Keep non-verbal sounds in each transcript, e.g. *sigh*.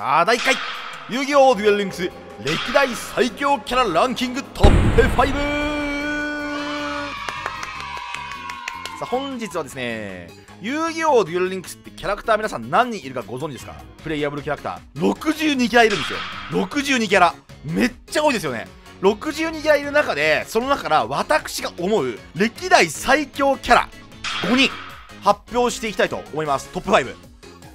あ第1回遊戯王デュエルリンクス歴代最強キャラランキングトップ5さあ本日はですね遊戯王デュエルリンクスってキャラクター皆さん何人いるかご存知ですか？プレイアブルキャラクター。62キャラいるんですよ。62キャラ。めっちゃ多いですよね。62キャラいる中でその中から私が思う歴代最強キャラ5人発表していきたいと思います。トップ5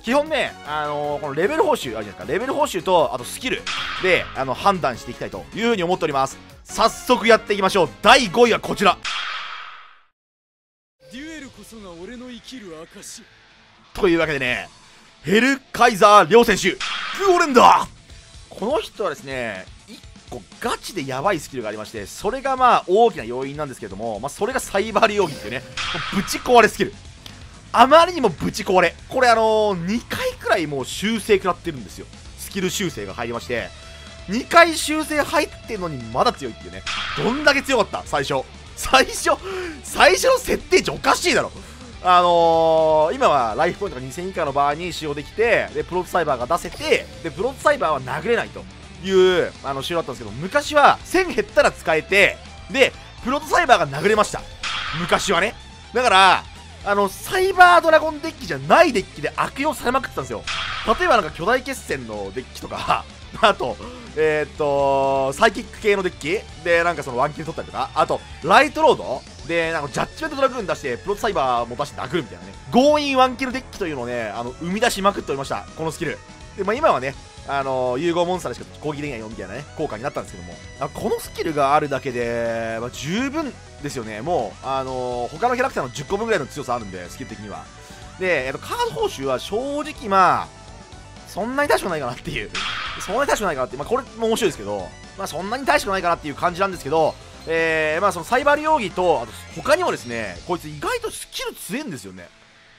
基本ね、あのー、このレベル報酬あるじゃないですか。レベル報酬とあとスキル。であの判断していきたいというふうに思っております。早速やっていきましょう。第5位はこちら。デュエルこそが俺の生きる証というわけでねヘルカイザー両選手。グオレンダー。この人はですね1個ガチでやばいスキルがありましてそれがまあ大きな要因なんですけども、まあ、それがサイバー利用儀っていうねぶち壊れスキルあまりにもぶち壊れ。これあのー、2回くらいもう修正食らってるんですよ。スキル修正が入りまして。2回修正入ってんのにまだ強いっていうね。どんだけ強かった？最初。最初最初の設定値おかしいだろ。あのー、今はライフポイントが2000以下の場合に使用できてでプロトサイバーが出せてでプロトサイバーは殴れないというあの仕様だったんですけど昔は1000減ったら使えてでプロトサイバーが殴れました。昔はね。だからあのサイバードラゴンデッキじゃないデッキで悪用されまくってたんですよ。例えばなんか巨大決戦のデッキとか *laughs* あとえー、っとサイキック系のデッキでなんかそのワンキル取ったりとかあとライトロードでなんかジャッジメントドラグーン出してプロトサイバーも出して殴るみたいなね。強引ワンキルデッキというのをねあの生み出しまくっておりました。このスキル。で、まあ、今はねあの融合モンスターでしか攻撃できないよみたいなね効果になったんですけども。このスキルがあるだけで、まあ、十分ですよね。もう、あの、他のキャラクターの10個分ぐらいの強さあるんでスキル的には。で、えっと、カード報酬は正直まあそんなに大したくないかなっていう。そんなに大したくないかなって、まあ、これも面白いですけど、まあ、そんなに大したくないかなっていう感じなんですけど、えー、まあそのサイバー利用儀とあと他にもですねこいつ意外とスキル強いんですよね。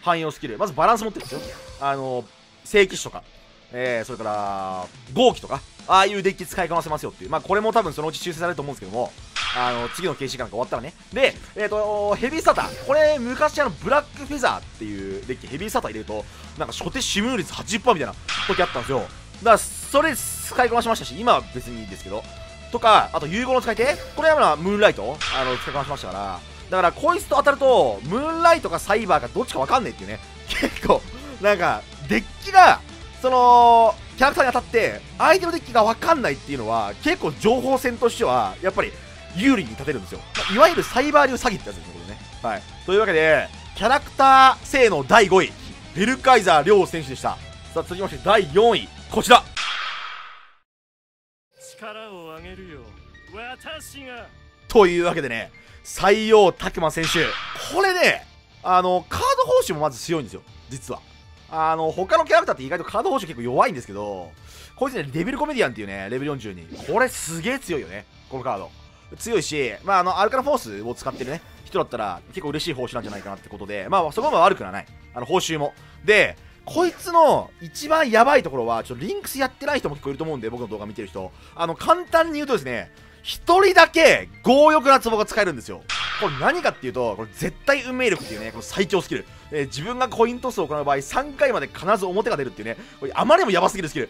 汎用スキル。まずバランス持ってるんですよ。あの聖騎士とか。えー、それから豪気とかああいうデッキ使いこなせますよっていう。まあこれも多分そのうち修正されると思うんですけどもあの次の KC 間が終わったらね。でえっ、ー、とヘビースターこれ昔あのブラックフェザーっていうデッキヘビースター入れるとなんか初手死亡率80%みたいな時あったんですよ。だからそれ使いこなしましたし今は別にいいですけど。とかあと融合の使い手。これはムーンライト。あの使いこなしましたから。だからこいつと当たるとムーンライトかサイバーかどっちか分かんないっていうね。結構なんかデッキがそのキャラクターに当たって相手のデッキが分かんないっていうのは結構情報戦としてはやっぱり有利に立てるんですよ、まあ、いわゆるサイバー流詐欺ってやつですねこれね。はい。というわけでキャラクター性の第5位ベルカイザー両選手でした。さあ続きまして第4位。こちら。力を上げるよ私が。というわけでね採用拓磨選手。これねあのカード報酬もまず強いんですよ実はあの他のキャラクターって意外とカード報酬結構弱いんですけどこいつねデビルコメディアンっていうねレベル42これすげえ強いよね。このカード。強いし、まあ、あのアルカナフォースを使ってるね人だったら結構嬉しい報酬なんじゃないかなってことでまあそこまで悪くはない。あの報酬も。でこいつの一番やばいところはちょっとリンクスやってない人も結構いると思うんで僕の動画見てる人。あの簡単に言うとですね1人だけ強欲な壺が使えるんですよ。これ何かっていうとこれ絶対運命力っていうねこの最強スキル、えー、自分がコイントスを行う場合3回まで必ず表が出るっていうねこれあまりにもヤバすぎるスキル。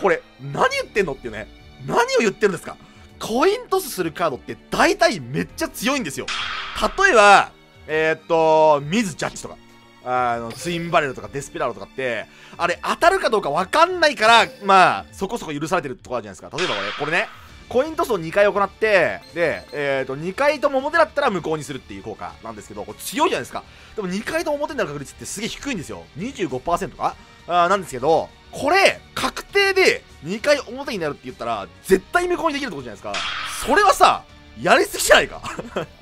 これ何言ってんのっていうね何を言ってるんですか。コイントスするカードって大体めっちゃ強いんですよ。例えばえー、っとミズ・ジャッジとかあのツインバレルとかデスペラードとかってあれ当たるかどうか分かんないからまあそこそこ許されてるところあるじゃないですか。例えばこれこれね。コイントスを2回行ってで、えー、と2回とも表だったら無効にするっていう効果なんですけどこれ強いじゃないですか。でも2回と表になる確率ってすげえ低いんですよ。25%か？あなんですけどこれ確定で2回表になるって言ったら絶対無効にできるってことじゃないですか。それはさやりすぎじゃないか。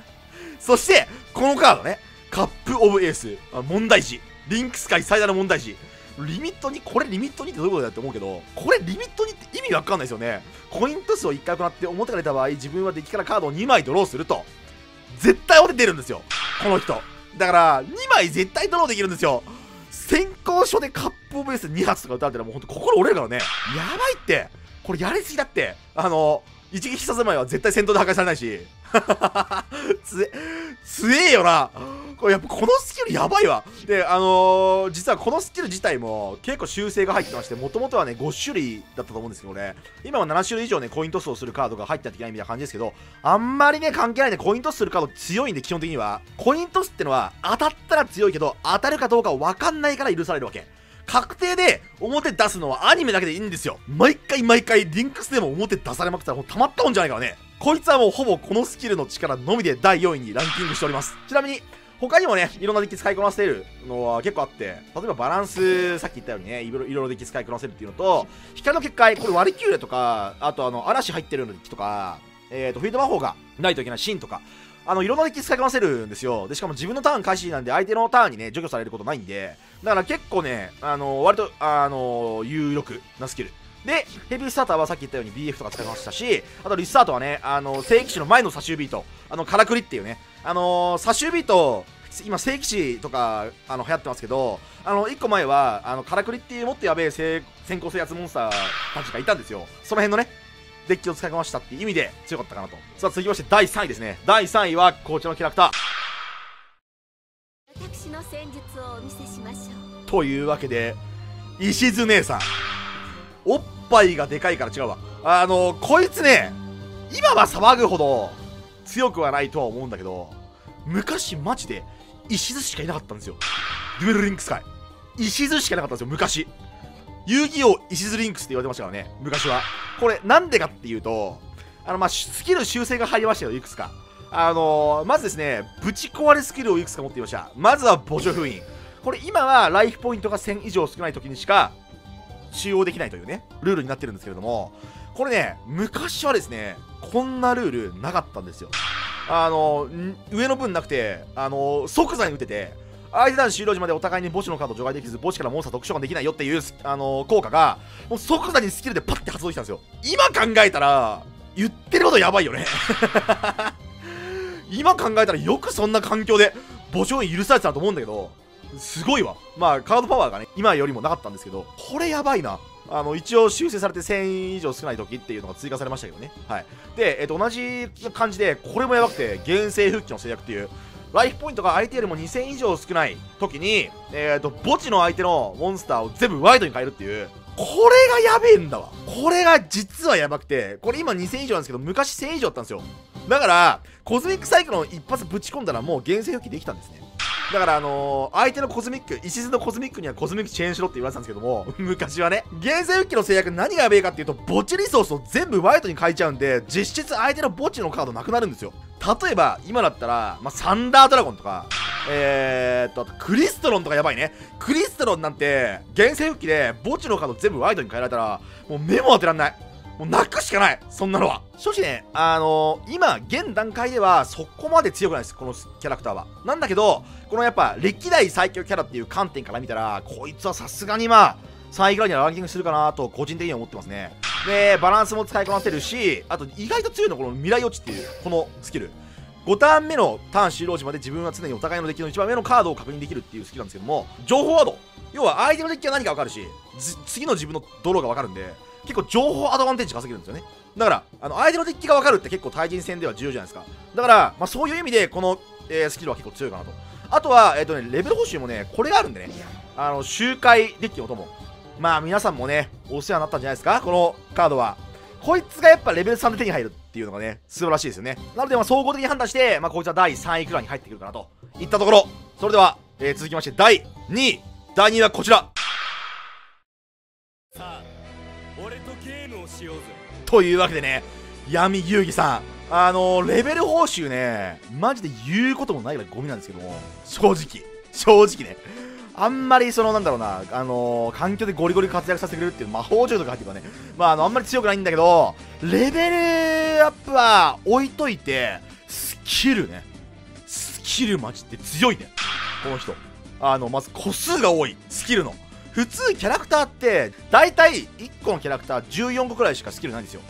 *laughs* そしてこのカードね。カップオブエース。問題児。リンクス界最大の問題児。リミットにこれリミットにってどういうことだって思うけどこれリミットにって意味わかんないですよね。コイントスを1回行って表が出た場合自分はデッキからカードを2枚ドローすると。絶対表出るんですよ。この人。だから2枚絶対ドローできるんですよ。先行書でカップオブエース2発とか打たれたらもうほんと心折れるからね。やばいって。これやりすぎだって。あの一撃させまいは絶対戦闘で破壊されないし。*laughs* つえ強えよな。これやっぱこのスキルやばいわ。であのー、実はこのスキル自体も結構修正が入ってましてもともとはね5種類だったと思うんですけどね今は7種類以上ねコイントスをするカードが入ってないといけないみたいな感じですけどあんまりね関係ないねコイントスするカード強いんで基本的には。コイントスってのは当たったら強いけど当たるかどうか分かんないから許されるわけ。確定で表出すのはアニメだけでいいんですよ。毎回毎回リンクスでも表出されまくったらもうたまったもんじゃないからね。こいつはもうほぼこのスキルの力のみで第4位にランキングしております。ちなみに他にもね、いろんなデッキ使いこなせるのは結構あって、例えばバランス、さっき言ったようにね、いろいろデッキ使いこなせるっていうのと、光の結界、これ割り切れとか、あとあの、嵐入ってるようなデッキとか、えっ、ー、と、フィード魔法がないといけないシーンとか、あの、いろんなデッキ使いこなせるんですよ。で、しかも自分のターン開始なんで、相手のターンにね、除去されることないんで、だから結構ね、あの、割と、あの、有力なスキル。で、ヘビースターターはさっき言ったように BF とか使いましたし、あとリスタートはね、あの、聖騎士の前のサシュービート、あの、カラクリっていうね、あのー、サシュービート、今、聖騎士とか、あの、流行ってますけど、あの、1個前は、あの、カラクリっていうもっとやべえ先行制圧モンスターたちがいたんですよ。その辺のね、デッキを使いましたっていう意味で強かったかなと。さあ、続きまして第3位ですね。第3位はこちらのキャラクター。私の戦術をお見せしましょう。というわけで、石津姉さん。おっぱいがでかいから違うわ。あの、こいつね、今は騒ぐほど強くはないとは思うんだけど、昔マジで石津しかいなかったんですよ。デュエルリンクス界。石津しかいなかったんですよ、昔。遊戯王石津リンクスって言われてましたからね、昔は。これ、なんでかっていうと、あの、まあ、スキル修正が入りましたよ、いくつか。あのー、まずですね、ぶち壊れスキルをいくつか持っていました。まずは墓所封印。これ、今はライフポイントが1000以上少ない時にしか使用できないというね、ルールになってるんですけれども、これね、昔はですね、こんなルールなかったんですよ。あのー、上の分なくて、あの、即座に打てて、相手団終了時までお互いに墓地のカード除外できず墓地からモンスター特殊ができないよっていう、あのー、効果がもう即座にスキルでパッて発動できたんですよ。今考えたら言ってることやばいよね。*laughs* 今考えたらよくそんな環境で墓地を許されてたと思うんだけどすごいわ。まあカードパワーがね今よりもなかったんですけどこれやばいな。あの一応修正されて1000以上少ない時っていうのが追加されましたけどね。はい。で、えっと、同じ感じでこれもやばくて厳正復帰の制約っていうライフポイントが相手よりも2000以上少ない時に、えっ、ー、と、墓地の相手のモンスターを全部ワイトに変えるっていう、これがやべえんだわ。これが実はやばくて、これ今2000以上なんですけど、昔1000以上だったんですよ。だから、コズミックサイクロン一発ぶち込んだらもう厳正復帰できたんですね。だからあのー、相手のコズミック、イシズのコズミックにはコズミックチェーンしろって言われてたんですけども、*laughs* 昔はね、厳正復帰の制約何がやべえかっていうと、墓地リソースを全部ワイトに変えちゃうんで、実質相手の墓地のカードなくなるんですよ。例えば、今だったら、まあ、サンダードラゴンとか、えー、っと、クリストロンとかやばいね。クリストロンなんて、厳正復帰で墓地のカード全部ワイドに変えられたら、もう目も当てらんない。もう泣くしかないそんなのは正直ね、あのー、今、現段階ではそこまで強くないです、このキャラクターは。なんだけど、このやっぱ、歴代最強キャラっていう観点から見たら、こいつはさすがにまあ、3位ぐらいにはランキングするかなと、個人的には思ってますね。で、バランスも使いこなせるし、あと意外と強いのこの未来落ちっていう、このスキル。5ターン目のターン終了時まで自分は常にお互いのデッキの一番目のカードを確認できるっていうスキルなんですけども、情報ワード。要は相手のデッキは何か分かるし、次の自分のドローが分かるんで、結構情報アドバンテージ稼げるんですよね。だから、あの相手のデッキが分かるって結構対人戦では重要じゃないですか。だから、まあ、そういう意味で、この、えー、スキルは結構強いかなと。あとは、えっ、ー、とね、レベル報酬もね、これがあるんでね、あの、周回デッキの友。まあ、皆さんもね、お世話になったんじゃないですか、このカードは。こいつがやっぱレベル3で手に入るっていうのがね、素晴らしいですよね。なので、まあ、総合的に判断して、まあ、こいつは第3位くらいに入ってくるかなといったところ。それでは、えー、続きまして、第2位。第2位はこちら。というわけでね、闇遊戯さん、あのー、レベル報酬ね、マジで言うこともないぐらいゴミなんですけども、正直、正直ね、あんまりそのなんだろうな、あのー、環境でゴリゴリ活躍させてくれるっていう魔法銃とか入ってるからね、まあ、あの、あんまり強くないんだけど、レベルアップは置いといて、スキルね、スキルマジで強いね、この人。あの、まず個数が多い、スキルの。普通キャラクターって大体1個のキャラクター14個くらいしかスキルないんですよ。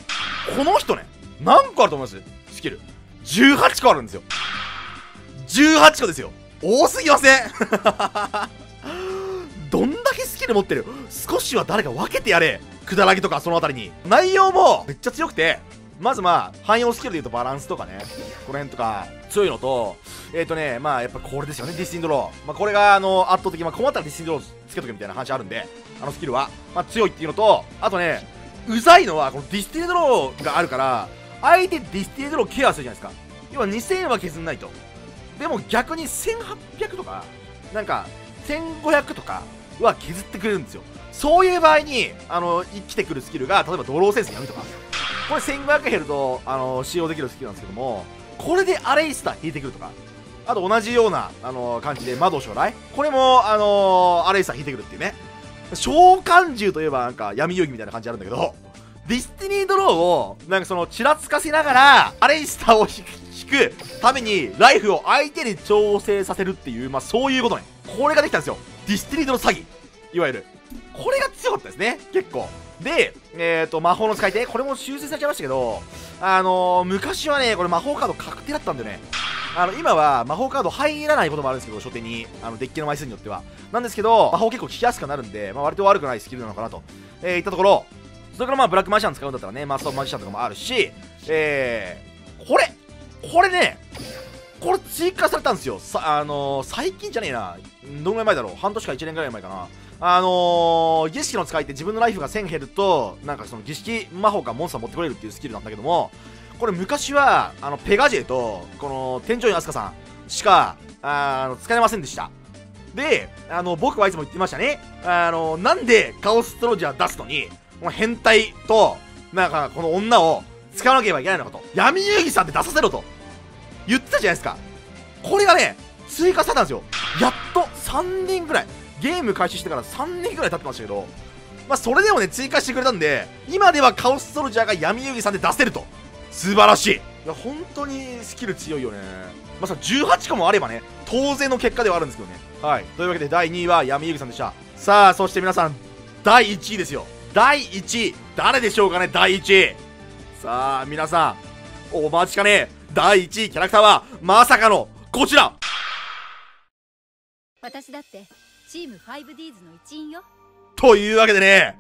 この人ね何個あると思います？スキル。18個あるんですよ。18個ですよ。多すぎません。*laughs* どんだけスキル持ってる？少しは誰か分けてやれ。くだらぎとかそのあたりに。内容もめっちゃ強くてまずまあ汎用スキルでいうとバランスとかね。この辺とか強いのとえっ、ー、とねまあやっぱこれですよね。ディスティニードロー、まあ、これがあの圧倒的、まあ、困ったらディスティニードローつけとけみたいな話あるんであのスキルは、まあ、強いっていうのとあとねうざいのはこのディスティニードローがあるから相手ディスティニードローケアするじゃないですか。要は2000円は削んないと。でも逆に1800とかなんか1500とかは削ってくれるんですよ。そういう場合にあの生きてくるスキルが例えばドローセンス闇とか。これ1500減るとあの使用できるスキルなんですけどもこれでアレイスター引いてくるとか。あと同じような、あの感じで魔導将来。これも、あのアレイスター引いてくるっていうね。召喚獣といえばなんか闇遊戯みたいな感じあるんだけどディスティニードローをなんかそのちらつかせながらアレイスターを引くためにライフを相手に調整させるっていうまあそういうことね。これができたんですよ。ディスティニードロー詐欺。いわゆる。これが強かったですね。結構。で、えっ、ー、と、魔法の使い手、これも修正されちゃいましたけど、あのー、昔はね、これ魔法カード確定だったんだよね。あの、今は魔法カード入らないこともあるんですけど、初手に、あの、デッキの枚数によっては。なんですけど、魔法結構効きやすくなるんで、まあ、割と悪くないスキルなのかなと、えー、いったところ、それからまあ、ブラックマジシャン使うんだったらね、マスターマジシャンとかもあるし、えー、これ、これね、これ追加されたんですよ。さ、あのー、最近じゃねえな。どのぐらい前だろう半年か1年ぐらい前かな。あのー、儀式の使いって自分のライフが1000減ると、なんかその儀式魔法がモンスター持ってこれるっていうスキルなんだけども、これ昔は、あの、ペガジェと、この、天井院アスカさんしか、あの、使えませんでした。で、あの、僕はいつも言ってましたね。あの、なんでカオストロジャー出すのに、この変態と、なんか、この女を使わなければいけないのかと。闇遊戯さんって出させろと。言ってたじゃないですか。これがね、追加されたんですよ。やっと3人ぐらい。ゲーム開始してから3年ぐらい経ってましたけど、まあ、それでもね、追加してくれたんで、今ではカオスソルジャーが闇遊戯さんで出せると。素晴らしい。いや、本当にスキル強いよね。まさ、18個もあればね、当然の結果ではあるんですけどね。はい。というわけで、第2位は闇遊戯さんでした。さあ、そして皆さん、第1位ですよ。第1位、誰でしょうかね、第1位。さあ、皆さん、お待ちかね、第1位キャラクターは、まさかの、こちら私だってチーム 5Ds の一員よ。というわけでね、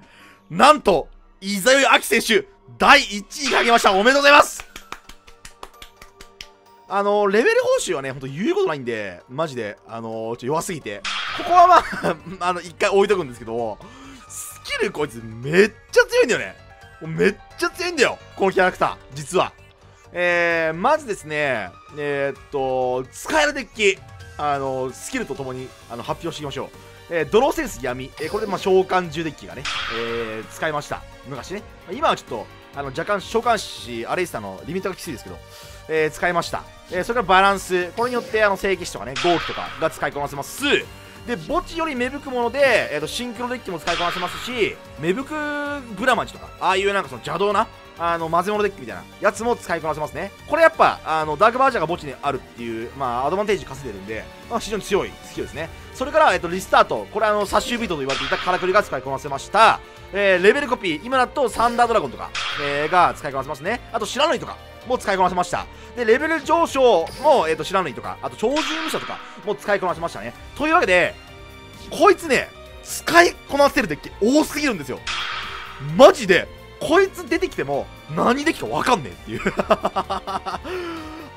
なんと、伊沢よ秋選手、第1位が挙げました。おめでとうございますあの、レベル報酬はね、ほんと言うことないんで、マジで、あのちょ弱すぎて。ここはまあ *laughs* あの、一回置いとくんですけど、スキルこいつめっちゃ強いんだよね。めっちゃ強いんだよ、このキャラクター、実は。えー、まずですね、えー、っと、使えるデッキ、あの、スキルとともにあの発表していきましょう。えー、ドローセンス闇、えー、これでまあ召喚獣デッキがね、えー、使いました。昔ね。今はちょっと、あの若干召喚師アレイスターのリミットがきついですけど、えー、使いました。えー、それからバランス、これによってあの聖騎士とかね、豪気とかが使いこなせます。で、墓地より芽吹くもので、えーと、シンクロデッキも使いこなせますし、芽吹くブラマジとか、ああいうなんかその邪道な、あの、混ぜ物デッキみたいなやつも使いこなせますね。これやっぱ、あの、ダークバージャーが墓地にあるっていう、まあ、アドバンテージ稼いでるんで、まあ、非常に強いスキルですね。それから、えっと、リスタート。これあの、サッシュビートと言われていたカラクリが使いこなせました。えー、レベルコピー。今だとサンダードラゴンとか、えー、が使いこなせますね。あと、白縫いとかも使いこなせました。で、レベル上昇も、えっ、ー、と、白縫いとか、あと、超獣武者とかも使いこなせましたね。というわけで、こいつね、使いこなせるデッキ多すぎるんですよ。マジで、こいつ出てきても何できか分かんねえっていう。*laughs*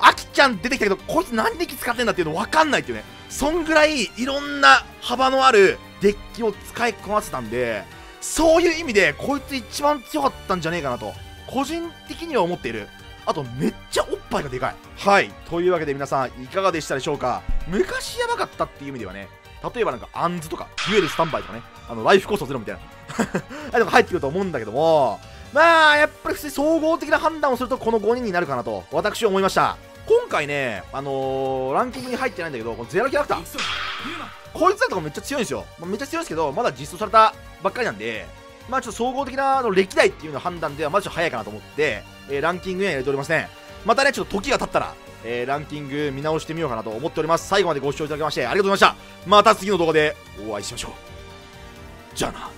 アキちゃん出てきたけどこいつ何でき使ってんだっていうの分かんないっていうね。そんぐらいいろんな幅のあるデッキを使いこなせたんでそういう意味でこいつ一番強かったんじゃねえかなと個人的には思っている。あとめっちゃおっぱいがでかい。はい。というわけで皆さんいかがでしたでしょうか？昔やばかったっていう意味ではね。例えばなんかアンズとかデュエルスタンバイとかねあのライフコストゼロみたいな *laughs* あれとか入ってくると思うんだけどもまあ、やっぱり普通に総合的な判断をすると、この5人になるかなと、私は思いました。今回ね、あのー、ランキングに入ってないんだけど、このゼロキャラクター。こいつらとかめっちゃ強いんですよ。まあ、めっちゃ強いんですけど、まだ実装されたばっかりなんで、まあちょっと総合的なあの歴代っていうの判断ではまずちょっと早いかなと思って、えー、ランキングには入れておりません。またね、ちょっと時が経ったら、えー、ランキング見直してみようかなと思っております。最後までご視聴いただきましてありがとうございました。また次の動画でお会いしましょう。じゃあな。